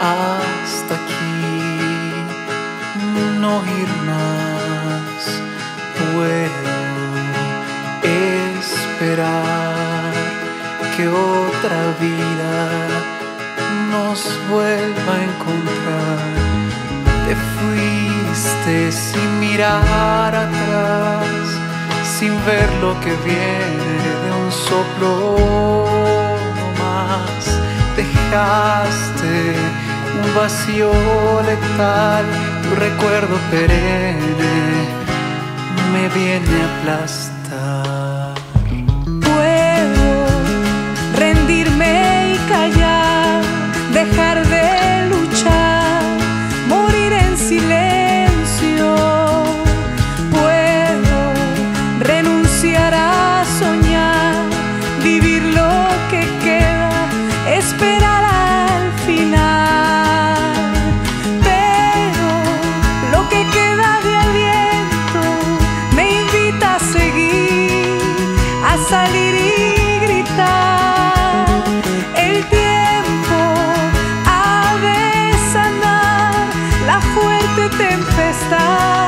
hasta aquí, no ir más, puedo esperar que otra vida nos vuelva a encontrar. Te fuiste sin mirar atrás, sin ver lo que viene de un soplo un vacío letal, tu recuerdo perenne me viene a aplastar. 到。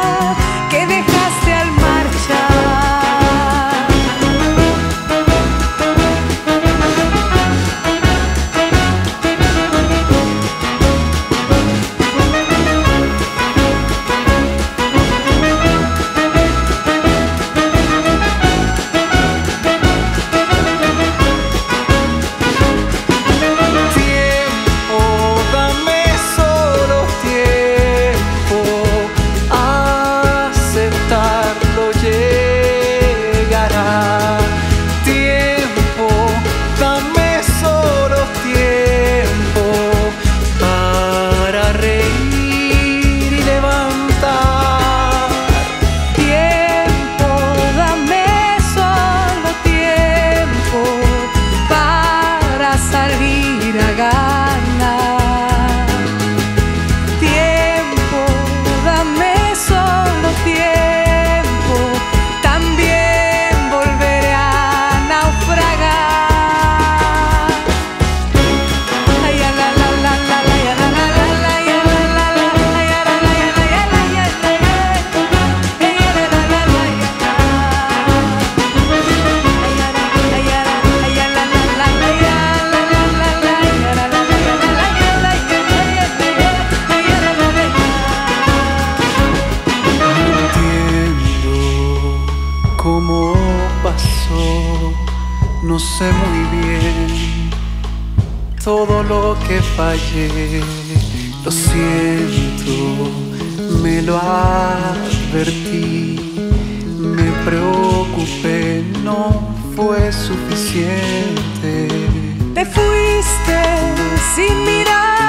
muy bien todo lo que fallé. Lo siento, me lo advertí, me preocupé, no fue suficiente. Te fuiste sin mirar